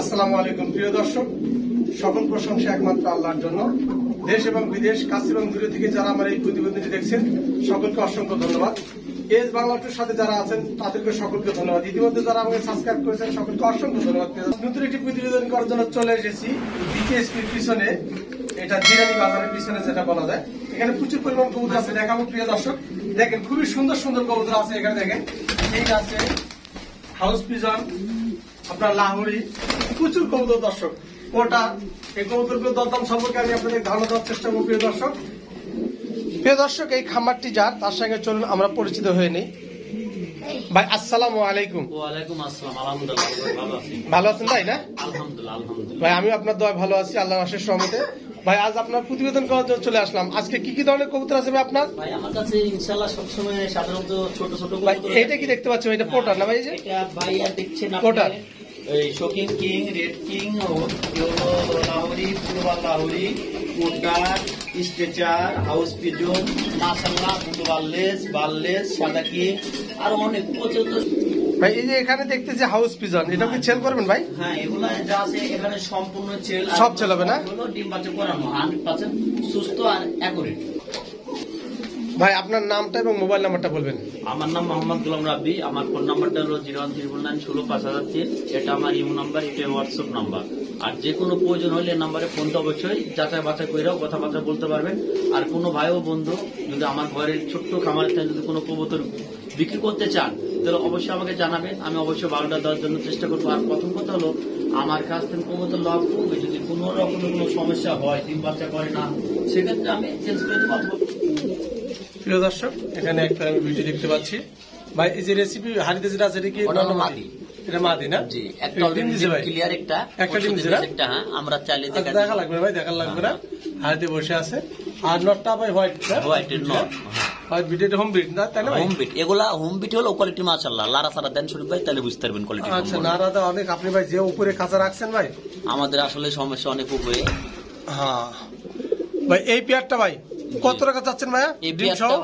আসসালামু আলাইকুম, প্রিয় দর্শক। সকল প্রশংসা একমাত্র আল্লাহর জন্য। দেশ এবং বিদেশ, কাছে এবং দূরে থেকে যারা আমার এই প্রতিবেদনটি দেখছেন, সকলকে অসংখ্য ধন্যবাদ। এস বাংলাটোর সাথে যারা আছেন, তাদেরকে সকলকে ধন্যবাদ। ইতিমধ্যে যারা আমাকে সাবস্ক্রাইব করেছেন, সকলকে অসংখ্য ধন্যবাদ। নতুন একটি প্রতিবেদন করার জন্য চলে এসেছি বিকেএসপির পিছনে। এটা জিরানি বাজারের পিছনে যেটা বলা যায়। এখানে প্রচুর পরিমাণ কবুতর আছে, দেখাবো, প্রিয় দর্শক। দেখেন, খুবই সুন্দর সুন্দর কবুতর আছে এখানে, দেখেন। এই আছে। হাউস পিজন আপনার লাহুরি প্রচুর কবুতর দর্শক। ওটা এই কবুতরগুলো দরদাম সম্পর্কে আমি আপনাদের ধারণা দেওয়ার চেষ্টা করব প্রিয় দর্শক। প্রিয় দর্শক এই খামারটি যার তার সঙ্গে চলুন আমরা পরিচিত হয়ে নিই। ভাই আসসালামু আলাইকুম। ওয়ালাইকুম আসসালাম আলহামদুলিল্লাহ ভালো আছেন ভাই না? আলহামদুলিল্লাহ আলহামদুলিল্লাহ। ভাই আমি আপনার দোয়া ভালো আছি আল্লাহ আশের সহমতে ভাই আজ আপনার প্রতিবেদন করার জন্য চলে আসলাম। আজকে কি কি ধরনের কবুতর আছে ভাই আপনার? ভাই আমার কাছে ইনশাআল্লাহ সবসময় সাধারণত ছোট ছোট ভাই এইটা কি দেখতে পাচ্ছি এটা পোটার না ভাই এই যে? এটা ভাই আর দেখছেন কোটার। এই shocking king red king yellow Lahori ফুলবাল লাহোরি কোটার স্ট্রেচার হাউস পিজন মাসাল্লাহ ফুলবাল্লেস বাল্লেস সাদা কিং আর অনেক। প্রচুর ভাই এই যে এখানে দেখতেছি হাউস পিজন এটা কি সেল করবেন ভাই? হ্যাঁ এগুলা যা আছে এখানে সম্পূর্ণ চেল সব হবে না? ডিম বাচ্চা করানো হান্ড্রেড পার্সেন্ট সুস্থ আর অ্যাকুরেট ভাই আপনার নামটা এবং মোবাইল নাম্বারটা বলবেন। আমার নাম মোহাম্মদ গুলাম রাব্বি আমার ফোন নাম্বারটা হলো জিরো ওয়ান ত্রিপুল নাইন ষোলো পাঁচ হাজার তিন এটা আমার ইমো নাম্বার এটা হোয়াটসঅ্যাপ নাম্বার। আর যে কোনো প্রয়োজন হলে নাম্বারে ফোন তো অবশ্যই যাচাই বাছাই করেও কথাবার্তা বলতে পারবেন। আর কোনো ভাই ও বন্ধু যদি আমার ঘরের ছোট্ট খামারের থেকে যদি কোনো কবুতর বিক্রি করতে চান তাহলে অবশ্যই আমাকে জানাবেন আমি অবশ্যই বারোটা দেওয়ার জন্য চেষ্টা করব। আর প্রথম কথা হলো আমার কাছ থেকে কবুতর লাভ করবে যদি কোনো রকমের কোনো সমস্যা হয় ডিম বাচ্চা করে না সেক্ষেত্রে আমি চেঞ্জ করে দেবো। প্রিয় দর্শক এখানে একটা আমি ভিডিও দেখতে পাচ্ছি। ভাই এই যে রেসিপি হারিতে যেটা আছে এটা কি ওটা মাদি। এটা মাদি না? জি একটা ডিম দিছে ভাই। ক্লিয়ার একটা একটা ডিম দিছে একটা হ্যাঁ আমরা চাইলে আচ্ছা, দেখা লাগবে ভাই দেখা লাগবে না। হারিতে বসে আছে। আর নটটা ভাই হোয়াইট হোয়াইটের নট হোয়াইট ভিডিওটা হোম বিট না তাই না হোম বিট এগুলা হোম বিট হলো কোয়ালিটি মাশাআল্লাহ। লারা সারা দেন শরীফ ভাই তাহলে বুঝতে পারবেন কোয়ালিটি আচ্ছা নারাদা অনেক আপনি ভাই যে উপরে কাঁচা রাখছেন ভাই। আমাদের আসলে সমস্যা অনেক উপরে। হ্যাঁ। ভাই এই পেয়ারটা ভাই কত টাকা চাচ্ছেন ভাইয়া? এই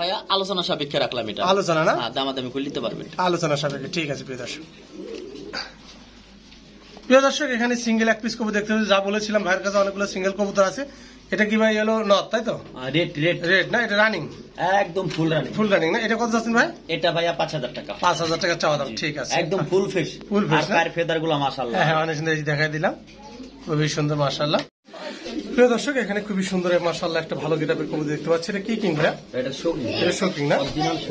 ভাইয়া আলোচনা সাপেক্ষে রাখলাম এটা। আলোচনা না? হ্যাঁ দামাদামি করে নিতে পারবেন। আলোচনা সাপেক্ষে ঠিক আছে প্রিয় দর্শক। প্রিয় দর্শক এখানে সিঙ্গেল এক পিস কবুতর দেখতে যা বলেছিলাম ভাইয়ের কাছে অনেকগুলো সিঙ্গেল কবুতর আছে। এটা কি ভাই এলো নথ তাই তো? রেড রেড রেড না এটা রানিং একদম ফুল রানি ফুল রানিং না? এটা কত যাচ্ছেন ভাই? এটা ভাইয়া পাঁচ হাজার টাকা। পাঁচ হাজার টাকা চাওয়া দাম ঠিক আছে। একদম ফুল ফেস Full face, আর ফেদারগুলো মাশাআল্লাহ। হ্যাঁ হ্যাঁ অনেক সুন্দর দেখাই দিলাম। খুবই সুন্দর মার্শাল্লাহ প্রিয় দর্শক এখানে খুবই সুন্দর মার্শাল্লাহ একটা ভালো গেটাপের কবুতর দেখতে পাচ্ছি। এটা কি কিং ভাইয়া? এটা শোক। এটা শোকিং না।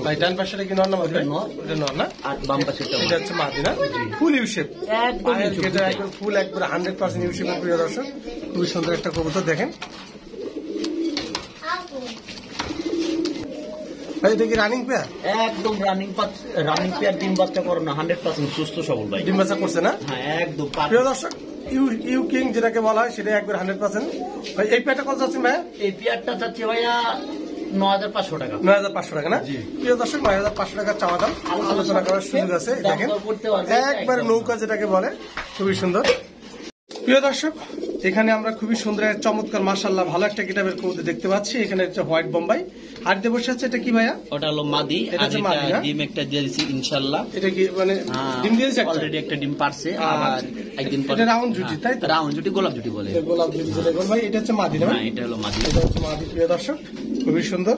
ভাই ডান পাশে কি নর না মাদি ভাই? এটা নর না? আর বাম পাশে এটা হচ্ছে মাদি না ফুল ইউ শেপ একদম দুটাই। একদম ফুল একবার হান্ড্রেড পার্সেন্ট ইউ শেপের প্রিয় দর্শক। খুবই সুন্দর একটা কবুতর দেখেন। ভাই এটা কি রানিং পেয়ার একদম রানিং রানিং পেয়ার ডিম বাচ্চা করো না হান্ড্রেড পার্সেন্ট সুস্থ সবল ভাই। ডিম বাচ্চা করছে না? হ্যাঁ একদম প্রিয় দর্শক ইউ ইউ কিং যেটাকে বলা হয় সেটা একবার হান্ড্রেড পার্সেন্ট ভাই এই পেয়ারটা কত ভাই এই পেয়ারটা চাচ্ছি ভাইয়া নৌকা যেটাকে বলে খুবই সুন্দর। প্রিয় দর্শক এখানে আমরা খুবই সুন্দর চমৎকার মাসাল্লাহ ভালো একটা কিতাবের কবুতর দেখতে পাচ্ছি। এখানে একটা হোয়াইট বোম্বাই। আর বসে আছে এটা কি ভাইয়া? ওটা হলো মাদি এটা এটা ডিম একটা দিয়ে দিছি ইনশাআল্লাহ এটা কি মানে ডিম দিয়েছে অলরেডি একটা? ডিম পারছে আর আবার একদিন পরে এটা রাউন্ড জুটি, তাই তো? রাউন্ড জুটি গোলাপ জুটি বলে। গোলাপ জুটি বলে। ভাই এটা হচ্ছে মাদি না হ্যাঁ এটা হলো মাদি। এটা হচ্ছে মাদি প্রিয় দর্শক খুবই সুন্দর।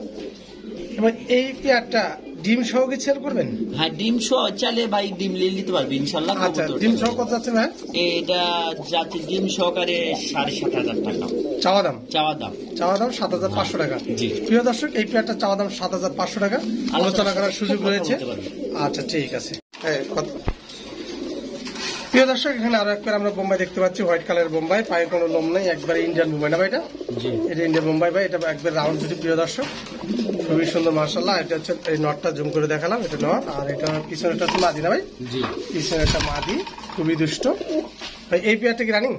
এবং এই পেয়ারটা ডিম সহ কি সেল করবেন? হ্যাঁ ডিম সহ চালে ভাই ডিম লিয়ে নিতে পারবে ইনশাল্লাহ আচ্ছা ডিম সহ কত যাচ্ছে ভাই? এটা যাচ্ছে ডিম সহকারে সাড়ে সাত হাজার টাকা। চাওয়া দাম? চাওয়া দাম। চাওয়া দাম সাত হাজার পাঁচশো টাকা। জি। প্রিয় দর্শক এই পেয়ারটা চাওয়া দাম সাত হাজার পাঁচশো টাকা। আলোচনা করার সুযোগ রয়েছে। আচ্ছা ঠিক আছে। হ্যাঁ প্রিয় দর্শক এখানে আরও একবার আমরা বোম্বাই দেখতে পাচ্ছি। হোয়াইট কালার বোম্বাই পায়ে কোনো লোম নেই একবার ইন্ডিয়ান বোম্বাই না ভাই এটা? এটা ইন্ডিয়ান বোম্বাই ভাই এটা একবার রাউন্ড জুটি প্রিয় দর্শক। খুবই সুন্দর মার্শাল্লাহ এটা হচ্ছে এই নটটা জুম করে দেখালাম এটা নট আর এটা পিছনেটা হচ্ছে মাদি না ভাই? জি। পিছনে একটা মাদি খুবই দুষ্ট। ভাই এই পেয়ারটা কি রানিং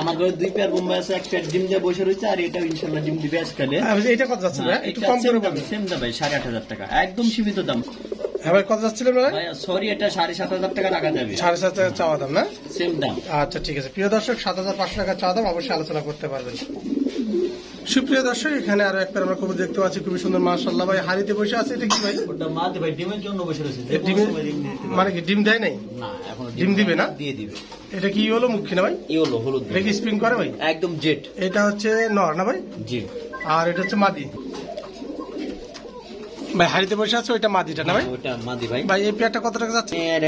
আমার ঘরে দুই পেয়ার বোম্বাই আছে এক পেয়ার ডিম দিয়ে বসে রয়েছে আর এটাও ইনশাল্লাহ ডিম দিবে আজকালে। এটা কত যাচ্ছে ভাই? একটু কম করে বলবেন সেম দাম ভাই সাড়ে আট হাজার টাকা। একদম সীমিত দাম। হ্যাঁ ভাই কত যাচ্ছিল ভাই? ভাই সরি এটা সাড়ে সাত হাজার টাকা রাখা যাবে সাড়ে সাত টাকা চাওয়া দাম না? সেম দাম। আচ্ছা ঠিক আছে। প্রিয় দর্শক সাত হাজার পাঁচশো টাকা চাওয়া দাম অবশ্যই আলোচনা করতে পারবেন। সুপ্রিয় দর্শক এখানে আরও একটা আমরা কবুতর দেখতে পাচ্ছি। খুবই সুন্দর মাশাল্লাহ ভাই হাড়িতে বসে আছে এটা কি ভাই? ওটা মাদি ভাই ডিমের জন্য বসে রয়েছে। মানে কি ডিম দেয় নাই? না এখন ডিম দিবে না? দিয়ে দিবে। এটা কি হলো মুখী না ভাই? এই হলো হলুদ। এটা কি স্প্রিং করে ভাই? একদম জেট। এটা হচ্ছে নর না ভাই? জি। আর এটা হচ্ছে মাদি। ভাই হাড়িতে বসে আছে? ওইটা মাদিটা না ভাই? ওটা মাদি ভাই। ভাই এই পেয়ারটা কত টাকা যাচ্ছে? এর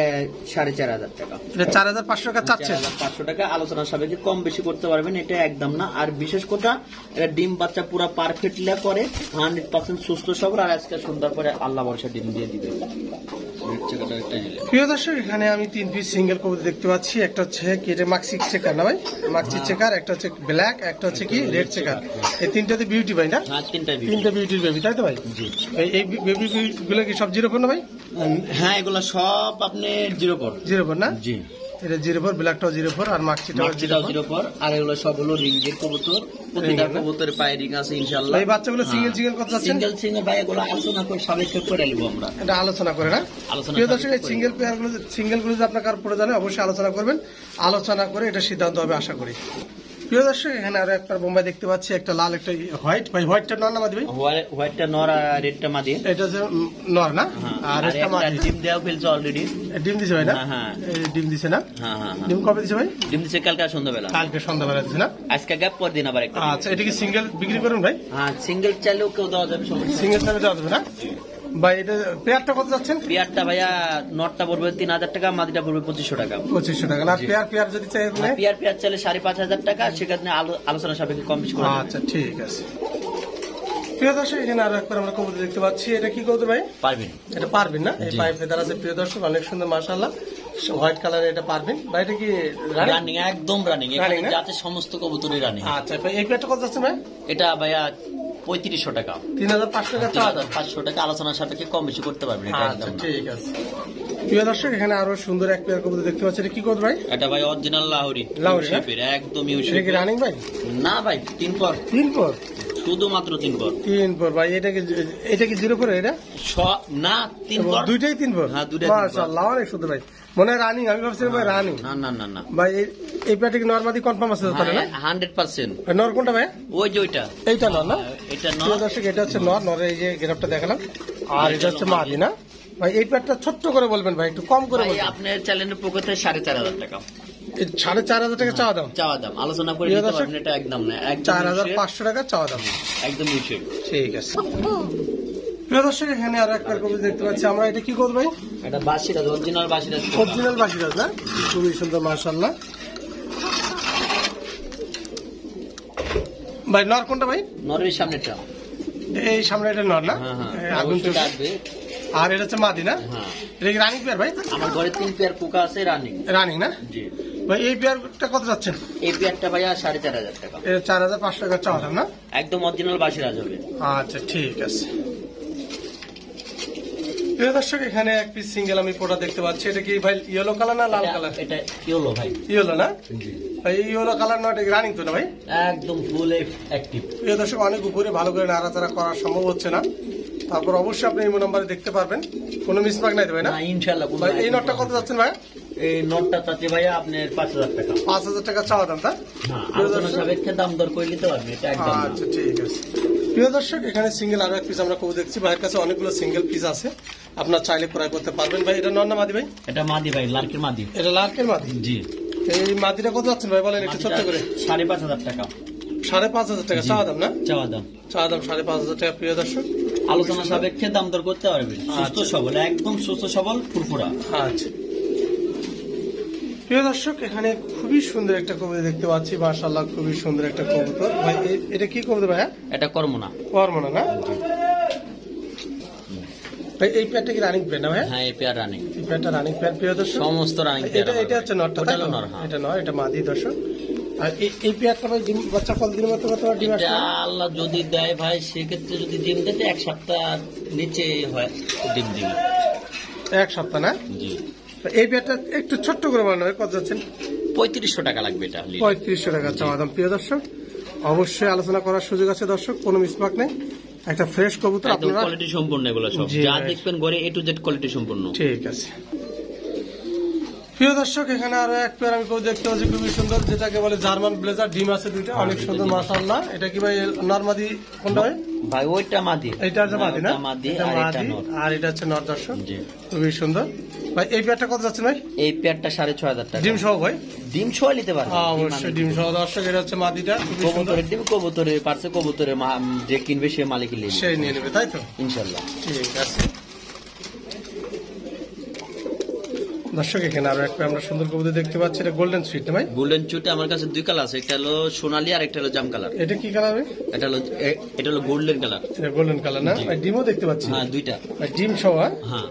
সাড়ে চার হাজার টাকা। এটা চার হাজার পাঁচশো টাকা চাচ্ছে? পাঁচশো টাকা। আলোচনা সাপেক্ষে কম বেশি করতে পারবেন এটা একদম না। আর বিশেষ কথা এটা ডিম বাচ্চা পুরো পারফেক্টলি করে হান্ড্রেড পার্সেন্ট সুস্থ সবল আর আজকে সুন্দর করে আল্লাহ বর্ষা ডিম দিয়ে দিবে। প্রিয় দর্শক এখানে আমি তিন পিস সিঙ্গেল কবুতর দেখতে পাচ্ছি। একটা হচ্ছে কি এটা মাক্সি চেকার না ভাই? মাক্সি চেকার একটা হচ্ছে ব্ল্যাক একটা হচ্ছে কি রেড চেকার এই তিনটাতে বিউটি ভাই না? হ্যাঁ তিনটা বিট। বিউটির বেবি তাই তো ভাই? জি। এই এই বেবি গুলো কি সব জিরো ফোর না ভাই? হ্যাঁ এগুলো সব আপনি জিরো পর জিরো ফোর না? জি। এটা জিরো ফোর ব্ল্যাকটাও জিরো ফোর আর মাক্সিটাও জিরো জিরো পর আর এগুলো সব হলো রিঙ্গের কবুতর। প্রতিটা কবুতরের পায়ে রিং আছে ইনশাল্লাহ এই বাচ্চাগুলো single single কত যাচ্ছেন? সিঙ্গেল সিঙ্গেল ভাই এগুলো আলোচনা করে সাবেক করে নিবো আমরা। এটা আলোচনা করে না? আলোচনা প্রিয় দর্শক এই সিঙ্গেল সিঙ্গেল যদি আপনার কার প্রয়োজনে অবশ্যই আলোচনা করবেন। আলোচনা করে এটা সিদ্ধান্ত হবে আশা করি। প্রিয় দর্শক এখানে আরও একটা বোম্বাই দেখতে পাচ্ছি একটা লাল একটা হোয়াইট ভাই হোয়াইটটা নর না মাদি ভাই হোয়াইটটা নর আর রেডটা মাদি এটা উম, নর না? হ্যাঁ, আর আর একটা মাদি ডিম দেওয়া ফেলছে অলরেডি ডিম দিছে ভাই না? হ্যাঁ, হ্যাঁ। ডিম দিছে না? হ্যাঁ হ্যাঁ হ্যাঁ। ডিম কবে দিছে ভাই? ডিম দিচ্ছে কালকে সন্ধ্যাবেলা। কালকে সন্ধ্যাবেলা দিছে না? আজকে গ্যাপ পর দিন আবার একটা আচ্ছা এটা কি সিঙ্গেল বিক্রি করুন ভাই? হ্যাঁ সিঙ্গেল চাইলেও কেউ দেওয়া যাবে সিঙ্গেল চালে দেওয়া যাবে না? ভাই এটা পেয়ারটা কত যাচ্ছেন? পিয়ারটা ভাইয়া নটটা পড়বে তিন হাজার টাকা মাদিটা পড়বে পঁচিশশো টাকা। পঁচিশশো টাকা। পেয়ার পেয়ার যদি চাই পিয়ার পিয়ার চাইলে সাড়ে পাঁচ হাজার টাকা সেখানে আলোচনা সাপেক্ষে কম বেশি আচ্ছা ঠিক আছে। প্রিয় দর্শক এখানে আরও একবার আমরা কবুতর দেখতে পাচ্ছি। এটা কি কবুতর ভাই? পারবেন এটা পারবেন না? এই। পাইপ ফেদার আছে প্রিয় দর্শক অনেক সুন্দর মাশাআল্লাহ। হোয়াইট কালারের এটা পারবেন? ভাই এটা কি রানিং? একদম রানিং এখানে? যাতে সমস্ত কবুতরের রানিং আচ্ছা ভাই এই পেয়ারটা কত যাচ্ছে ভাই? এটা ভাইয়া পঁয়ত্রিশশো টাকা। তিন হাজার পাঁচশো টাকা তিন হাজার পাঁচশো টাকা আলোচনার সাপেক্ষে কম বেশি করতে পারবেন আচ্ছা ঠিক আছে। প্রিয় দর্শক এখানে আরও সুন্দর এক পেয়ার কবুতর দেখতে পাচ্ছি এটা কি কবুতর ভাই? এটা ভাই অরিজিনাল লাহোরি। লাহোরি, একদম ইউ এটা কি শেপের। রানিং ভাই? না ভাই তিন পর। তিন পর? শুধুমাত্র তিন পর তিন পর ভাই এটা কি এটা কি জিরো পর এটা? না তিন পর দুইটাই তিন পর হ্যাঁ, দুইটাই মাশাআল্লাহ অনেক সুন্দর ভাই। মনে হয় রানিং আমি ভাবছিলাম ভাই রানিং না না না না। ভাই এই- পেয়ারটা কি নর্মাদি কনফার্ম আছে তো তাহলে না? হান্ড্রেড পার্সেন্ট ভাই, নর কোনটা ভাই? ওই যে ওইটা। এইটা নর না? এটা প্রিয় নয় দর্শক এটা হচ্ছে নর নরের এই যে গেরাপটা দেখালাম। আর এটা হচ্ছে মাদি না? ভাই এই প্যাটটা ছোট্ট করে বলবেন ভাই একটু কম করে বলবেন। আপনার চ্যানেলের পক্ষে সাড়ে চার হাজার টাকা। সাড়ে চার হাজার টাকা চাওয়া দাম। চাওয়া দাম। আলোচনা করে প্রিয় পারবেন এটা একদম না চার হাজার পাঁচশো টাকা চাওয়া দাম। একদম ঠিক আছে। প্রিয় দর্শক এখানে আরও একটা কবি দেখতে পাচ্ছি। আমরা এটা কি করব ভাই? এটা বাসিরাজ অরিজিনাল বাসিরাজ অরিজিনাল বাসিরাজ না? খুবই সুন্দর মার্শাল্লাহ ভাই নর কোনটা ভাই? নরের সামনেটা এই সামনে এটা নর না? হ্যাঁ হ্যাঁ। আগুন। আর এটা হচ্ছে মাদি না? হ্যাঁ। এটা রানিং পেয়ার ভাই? আমার ঘরে তিন পেয়ার পোকা আছে রানিং রানিং না? জি। ভাই এই পেয়ারটা কত যাচ্ছেন? এই পেয়ারটা ভাইয়া সাড়ে চার হাজার টাকা। চার হাজার পাঁচশো টাকা চাওয়া দাম না? একদম অরিজিনাল বাসিরাজ হবে। আচ্ছা ঠিক আছে। প্রিয় দর্শক এখানে এক পিস সিঙ্গেল আমি পোটা দেখতে পাচ্ছি। এটা কি ভাই ইয়েলো কালার না লাল কালার এটা ভাই। ইয়েলো না? ভাই ইয়েলো কালার না এটা রানিং তো না ভাই? একদম ফুল অ্যাক্টিভ প্রিয় দর্শক অনেক উপরে ভালো করে নাড়াচাড়া করা সম্ভব হচ্ছে না। তারপর অবশ্যই আপনি এই নাম্বারে দেখতে পারবেন। কোনো মিসমার্ক নাই তো ভাই না? না ইনশাল্লাহ ভাই এই নটটা কত যাচ্ছেন ভাই? এই নটটা তাতে ভাইয়া আপনার পাঁচ হাজার টাকা। পাঁচ হাজার টাকা চাওয়া দাম তা আলোচনা সাপেক্ষে দাম দর করে নিতে পারবে এটা একদম আচ্ছা ঠিক আছে। প্রিয় দর্শক এখানে সিঙ্গেল আরও এক পিস আমরা কবু দেখছি। ভাইয়ের কাছে অনেকগুলো সিঙ্গেল পিস আছে। আপনার চাইলে ক্রয় করতে পারবেন। ভাই এটা নন না মাদি ভাই? এটা মাদি ভাই লার্কের মাদি। এটা লালকের মাদি? জি। এই মাদিটা কত যাচ্ছেন ভাই বলেন একটু ছোট্ট করে? সাড়ে পাঁচ হাজার টাকা। সাড়ে পাঁচ হাজার টাকা। চাওয়া দাম না? চাওয়া দাম। চাওয়া দাম সাড়ে পাঁচ হাজার টাকা প্রিয় দর্শক। আলোচনা সাপেক্ষে দাম দর করতে পারবেন। সুস্থ আচ্ছা। সবল একদম সুস্থ সবল ফুরফুরা। আচ্ছা। প্রিয় দর্শক এখানে খুবই সুন্দর একটা কবুতর দেখতে পাচ্ছি। মাশাল্লাহ খুবই সুন্দর একটা কবুতর। ভাই এটা কি কবুতর ভাইয়া? এটা কর্মনা। কর্মনা না? এই প্যাটটা কি রানিং প্যাট না ভাই হ্যাঁ এই পেয়ার রানিং এই প্যাটটা রানিং প্যাট প্রিয় দর্শক। সমস্ত রানিং এটা এটা হচ্ছে নটটা তো? নর হ্যাঁ। এটা নয় এটা মাদি দর্শক। আর এই- পেয়ারটা ভাই ডিম বাচ্চা কত দিনের মতো কত ডিম এটা আসবে আল্লাহ যদি দেয় ভাই সেক্ষেত্রে যদি ডিম দিতে এক সপ্তাহ নিচে হয় ডিম দিবে। এক সপ্তাহ না? জি। এই পেয়ারটা একটু ছোট্ট করে বানানো কত যাচ্ছেন? পঁয়ত্রিশশো টাকা লাগবে এটা পঁয়ত্রিশশো টাকা চাওয়া দাম। প্রিয় দর্শক অবশ্যই আলোচনা করার সুযোগ আছে দর্শক কোনো মিসমাক নেই। একটা ফ্রেশ কবুতর আপনারা কোয়ালিটি সম্পূর্ণ এগুলো সব। যা দেখবেন ঘরে এ টু জেড কোয়ালিটি সম্পূর্ণ। ঠিক আছে। প্রিয় দর্শক এখানে আরও এক পেয়ার আমি দেখতে পাচ্ছি খুবই সুন্দর যেটাকে বলে জার্মান ব্লেজার ডিম আছে দুইটা অনেক সুন্দর মাশাআল্লাহ। এটা কি ভাই নর্মাদি কোনটা ভাই? ভাই ওইটা মাদি। এটা হচ্ছে মাদি না? এটা আর এটা মাদি আর এটা হচ্ছে নর দর্শক। খুবই সুন্দর। ভাই এই পেয়ারটা কত যাচ্ছে ভাই? এই পেয়ারটা সাড়ে ছয় হাজার টাকা। ডিম সহ ভাই? ডিম ছোঁয়া নিতে পারবে। হ্যাঁ, অবশ্যই ডিম সহ। দর্শক এটা হচ্ছে মাদিটা কবুতরের ডিম কবুতরের পার্সে কবুতরের যে কিনবে সে মালিক লিখবে সেই নিয়ে নেবে তাই তো? ইনশাল্লাহ ঠিক আছে। দর্শক এখানে আরও একটা আমরা সুন্দর কবুতর দেখতে পাচ্ছি। এটা গোল্ডেন সুইট ভাই? গোল্ডেন চুটে আমার কাছে দুই কালার আছে। একটা হলো সোনালি আর একটা হলো জাম কালার এটা কি কালার এটা হলো এটা হলো গোল্ডেন কালার এটা গোল্ডেন কালার না। ডিমও দেখতে পাচ্ছি। হ্যাঁ দুইটা। ডিম সহ হ্যাঁ? হ্যাঁ।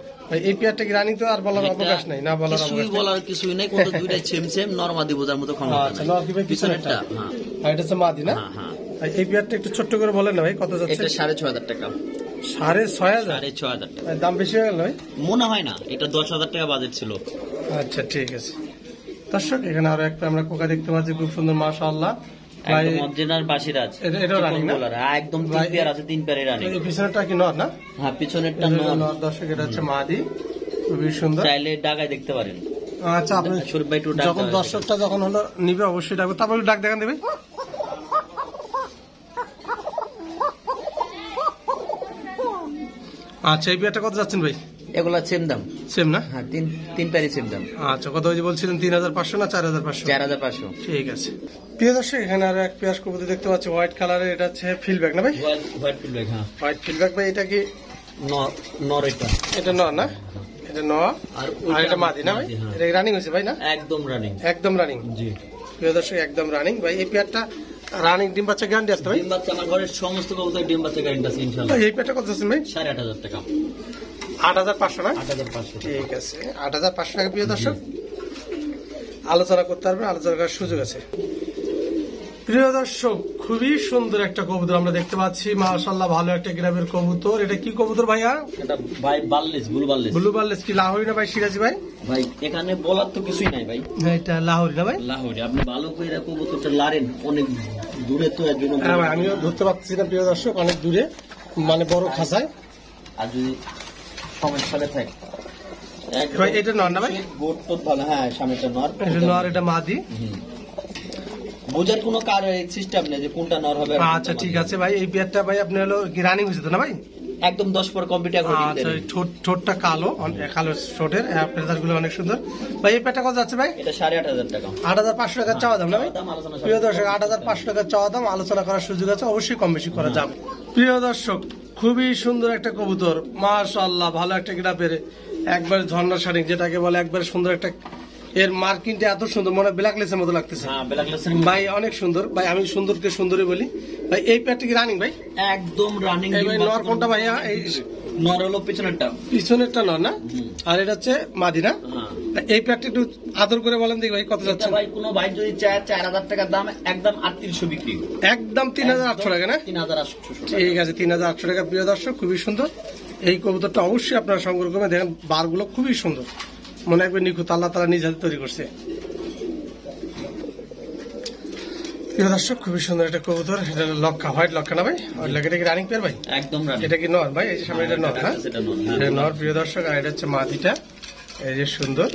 এই পেয়ারটা কি রানিং তো আর বলার অবকাশ নাই? না বলার অবকাশ বলার কিছুই নেই কিন্তু দুইটাই সেম সেম নরমাদি বোঝার মতো ক্ষমতা আচ্ছা নাই। নর কি ভাই পিছনেরটা? হ্যাঁ। এটা হচ্ছে মাদি না? হ্যাঁ হ্যাঁ। এই পেয়ারটা একটু ছোট্ট করে বলেন না ভাই কত যাচ্ছে? এটা সাড়ে ছয় হাজার টাকা। সাড়ে ছয় হাজার? সাড়ে ছয় হাজার টাকা। দাম বেশি হয়ে গেল ভাই? মনে হয় না এটা দশ হাজার টাকা বাজেট ছিল। আচ্ছা ঠিক আছে। দর্শক এখানে আরও একটা আমরা কোকা দেখতে পাচ্ছি খুব সুন্দর একদম তিন পেয়ার আছে তিন রানিং পিছনেরটা কি নর না? হ্যাঁ পিছনেরটা নর। দর্শক এটা হচ্ছে মাদি। খুবই সুন্দর। চাইলে ডাগায় দেখতে পারেন। আচ্ছা আপনি যখন দর্শকটা যখন হলো নিবে অবশ্যই ডাকবে। তারপর ডাক দেখান দেবে। আচ্ছা এই বিয়ারটা কত যাচ্ছেন ভাই? এগুলা সেম দাম। সেম না? হ্যাঁ তিন তিন পেয়ারে সেম দাম। আচ্ছা কত ওই যে বলছিলেন তিন হাজার পাঁচশো না চার হাজার পাঁচশো? চার হাজার পাঁচশো। ঠিক আছে। প্রিয় দর্শক এখানে আরও এক পেঁয়াজ কবুতর দেখতে পাচ্ছি হোয়াইট কালারের এটা হচ্ছে ফিলব্যাক না ভাই? হোয়াইট ফিডব্যাক হ্যাঁ। হোয়াইট ফিলব্যাক ভাই এটা কি? নর নর এটা। এটা ন না? এটা ন আর আর এটা মাদি না ভাই? হ্যাঁ। এটা রানিং হয়েছে ভাই না? একদম রানিং একদম রানিং জি। প্রিয় দর্শক একদম রানিং ভাই এই পেয়ারটা রানিং ডিম বাচ্চা গ্যারান্টি আসতে ভাই? ডিম বাচ্চা আমার ঘরের সমস্ত কবুতর ডিম বাচ্চা গ্যারান্টি আছে ইনশাআল্লাহ। এই পেটা কত আছে ভাই? সাড়ে আট হাজার টাকা। আট হাজার পাঁচশো না? আট হাজার পাঁচশো ঠিক আছে। আট হাজার পাঁচশো টাকা প্রিয় দর্শক। আলোচনা করতে পারবে আলোচনা করার সুযোগ আছে। প্রিয় দর্শক খুবই সুন্দর একটা কবুতর আমরা দেখতে পাচ্ছি। মাশাল্লাহ ভালো একটা গ্রামের কবুতর। এটা কি কবুতর ভাইয়া? এটা ভাই বাল্লিস ব্লু বাল্লিস ব্লু বার্লেস কি লাহোরি না ভাই সিরাজি ভাই? ভাই এখানে বলার তো কিছুই নাই ভাই। এটা লাহোরি না ভাই? লাহোরে আপনি ভালো করে কবুতরটা লারেন অনেক দূরে তো এর জন্য হ্যাঁ ভাই আমিও ধরতে পারছি না প্রিয় দর্শক অনেক দূরে মানে বড় খাঁচায়। আর যদি থাকে। ভাই, এটা নর না ভাই? গোট তো ভালো হ্যাঁ সামনেটা নর। এটা নর এটা মাদি। হুম। বোঝার কোনো কার সিস্টেম নেই যে কোনটা নর হবে আচ্ছা ঠিক আছে ভাই এই পেয়ারটা ভাই আপনি হলো কি রানিং হয়েছে তো না ভাই? একদম দশ পর কম্পিউটার করে আচ্ছা ঠোঁট- ঠোঁটটা কালো কালো ঠোঁটের ফেদারগুলো অনেক সুন্দর। ভাই এই কত যাচ্ছে ভাই? এটা সাড়ে আট হাজার টাকা। আট হাজার পাঁচশো টাকা চাওয়া দাম না ভাই? আলোচনা প্রিয় দর্শক আট হাজার পাঁচশো টাকা চাওয়া দাম আলোচনা করার সুযোগ আছে অবশ্যই কম বেশি করা যাবে। প্রিয় দর্শক খুবই সুন্দর একটা কবুতর মাশাল্লাহ ভালো একটা গিরা পেরে একবার ঝর্ণা শাড়ি যেটাকে বলে একবার সুন্দর একটা এর মার্কিংটা এত সুন্দর মনে ব্ল্যাক লেসের মতো লাগতেছে। হ্যাঁ ভাই অনেক সুন্দর। ভাই আমি সুন্দরকে সুন্দরই বলি। ভাই এই প্যাটটা কি রানিং ভাই? একদম রানিং ভাই নর কোনটা ভাইয়া? এই নর হলো পিছনেরটা। পিছনেরটা নর না? আর এটা হচ্ছে মাদিনা। হ্যাঁ। এই প্যাটটা একটু আদর করে বলেন দেখি ভাই কত যাচ্ছে? ভাই কোনো ভাই যদি চায় চার হাজার টাকার দাম একদম আটত্রিশশো বিক্রি। একদম তিন হাজার আটশো টাকা না? তিন হাজার আটশো ঠিক আছে তিন হাজার আটশো টাকা। প্রিয় দর্শক খুবই সুন্দর। এই কবুতরটা অবশ্যই আপনারা সংগ্রহ করবেন। দেখেন বারগুলো খুবই সুন্দর। মনে হয় নিখুঁত আল্লাহ তালা নিজ হাতে তৈরি করছে। প্রিয় দর্শক খুবই সুন্দর একটা কবুতর। এটা লক্কা হোয়াইট লক্কা না ভাই? লক্কা এটা কি রানিং পেয়ার ভাই? একদম এটা কি নর ভাই? এই যে সামনে এটা নর হ্যাঁ? নর হ্যাঁ। এটা নর প্রিয় দর্শক আর এটা হচ্ছে মাটিটা এই যে সুন্দর।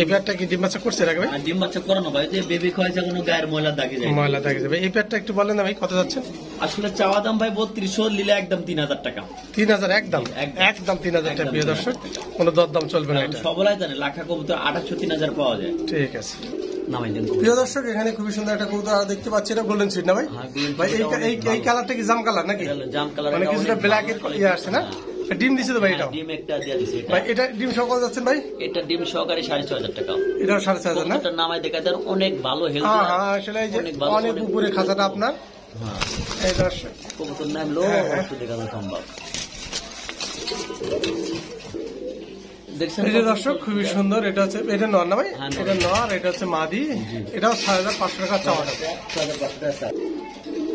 এই পেয়ারটা কি ডিম বাচ্চা করছে রাখবে ডিম বাচ্চা করানো ভাই যে বেবি খাওয়াইছে কোনো গায়ের ময়লা দাগি যায় ময়লা থাকে যাবে। এই পেয়ারটা একটু বলেন না ভাই কত যাচ্ছে? আসলে চাওয়া দাম ভাই বত্রিশশো নিলে একদম তিন হাজার টাকা। তিন হাজার একদম? একদম। একদম তিন হাজার টাকা প্রিয় দর্শক। কোনো দরদাম চলবে না এটা। সবলাই জানে লাখা কবুতর আঠাশশো তিন হাজার পাওয়া যায়। ঠিক আছে। প্রিয় দর্শক এখানে খুবই সুন্দর একটা কবুতর দেখতে পাচ্ছি এটা গোল্ডেন সুইট না ভাই? হ্যাঁ, ভাই এই। কালারটা কি জাম কালার নাকি? জাম কালার মানে কিছুটা ব্ল্যাক এর ইয়ে আসছে না? ডিম দিছে তো ভাই এটাও? ডিম একটা দিয়ে দিছে ভাই এটা ডিম যাচ্ছেন ভাই? এটা ডিম সহকারে সাড়ে ছয় হাজার টাকা। এটাও সাড়ে ছয় হাজার না? কবুতরটার নামাই দেখা অনেক ভালো হেলথ হ্যাঁ হ্যাঁ আসলে এই যে অনেক উপরে খাঁচাটা আপনার। হ্যাঁ। কবুতর হ্যাঁ, হ্যাঁ। সম্ভব। দেখছেন দর্শক খুবই সুন্দর এটা হচ্ছে এটা নর না ভাই? হ্যাঁ। এটা নর এটা হচ্ছে মাদি। এটাও ছয় হাজার পাঁচশো টাকা চাওয়া দাম।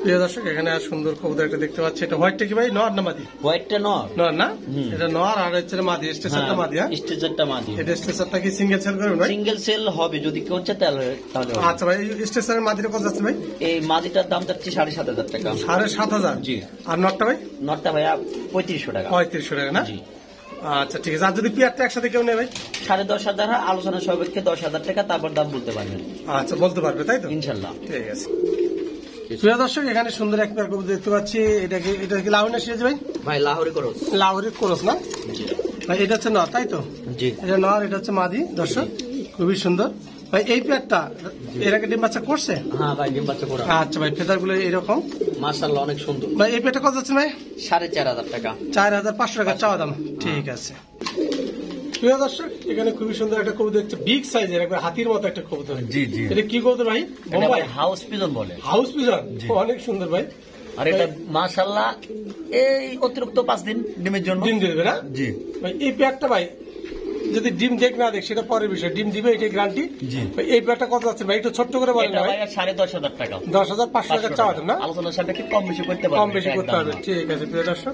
প্রিয় দর্শক এখানে আর সুন্দর কবুতর একটা দেখতে পাচ্ছি। এটা হোয়াইটটা কি ভাই? নর না মাদি? হোয়াইটটা নর। নর না? এটা নর আর হচ্ছে মাদি। স্টেশনটা মাদি হ্যাঁ? স্টেজারটা মাদি। এটা স্টেশনটা কি সিঙ্গেল সেল করবেন ভাই? সিঙ্গেল সেল হবে যদি কেউ চায় তাহলে আচ্ছা ভাই স্টেশনের মাদিটা কত যাচ্ছে ভাই? এই মাদিটার দাম যাচ্ছে সাড়ে সাত হাজার টাকা। সাড়ে সাত হাজার? জি। আর নটটা ভাই? নটটা ভাইয়া পঁয়ত্রিশশো টাকা। পঁয়ত্রিশশো টাকা না? জি। আচ্ছা ঠিক আছে। আর যদি পেয়ারটা একসাথে কেউ ভাই? সাড়ে দশ হাজার হয়, আলোচনা সাপেক্ষে দশ হাজার টাকা তারপর দাম বলতে পারবেন। আচ্ছা বলতে পারবে তাই তো? ইনশাল্লাহ। ঠিক আছে। প্রিয় দর্শক এখানে সুন্দর এক পেয়ার কবুতর দেখতে পাচ্ছি। এটা কি এটা কি লাউনা সিরাজ ভাই? ভাই লাহোরি করো লাউরের কোরস না? ভাই এটা হচ্ছে নর তাই তো? জি। এটা নর এটা হচ্ছে মাদি দর্শক। খুবই সুন্দর। ভাই এই পেয়ারটা এর আগে ডিম বাচ্চা করছে? হ্যাঁ ভাই ডিম বাচ্চা করা। আচ্ছা ভাই ফেদারগুলো এরকম। মার্শাল্লাহ অনেক সুন্দর। ভাই এই পেয়ারটা কত যাচ্ছে ভাই? সাড়ে চার হাজার টাকা। চার হাজার পাঁচশো টাকা চাওয়া দাম। ঠিক আছে। প্রিয় দর্শক এখানে খুবই সুন্দর একটা কবুতর দেখছে বিগ সাইজের একবার হাতির মতো একটা কবুতর জি, জি। এটা কি কবুতর ভাই? বোম্বাই হাউস পিজন বলে। House pigeon? অনেক সুন্দর ভাই। আর এটা মার্শাল্লাহ এই অতিরিক্ত পাঁচ দিন ডিমের জন্য। ডিম দেবে না? জি। ভাই এই পেয়ারটা ভাই যদি ডিম দেখ না দেখ সেটা পরের বিষয়। ডিম দিবে এটাই গ্যারান্টি এই পেয়ারটা কত আছে ভাই? একটু ছোট্ট করে বলেন ভাই। সাড়ে দশ হাজার টাকা। দশ হাজার পাঁচশো টাকা চাওয়া না? আলোচনার সাপেক্ষে কম বেশি করতে পারবেন কম বেশি করতে। হবে। ঠিক আছে প্রিয় দর্শক।